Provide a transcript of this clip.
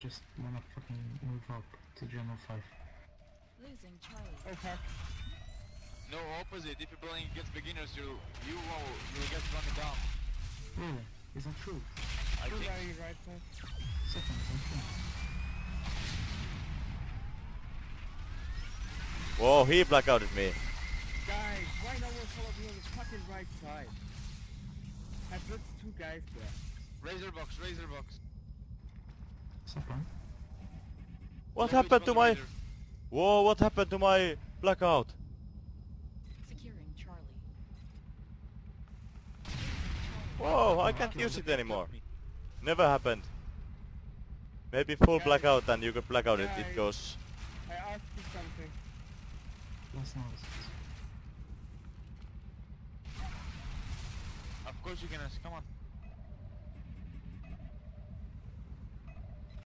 just wanna fucking move up to General 5. Losing Charlie. Oh fuck. No, opposite. If you're playing against beginners, you you will you will get run down. Really? Is that true? I Who's think. running right side? Second, is that true? Whoa, he blackouted me. Guys, why no one follow me on the fucking right side? I've got two guys there. Razor box, razor box. What Lobby happened to my... razor. Whoa, what happened to my blackout? Securing Charlie. Whoa, I can't use it anymore. Never happened. Maybe full blackout and you could blackout it, it goes... I asked you something. Last notice. Of course you can ask. Come on.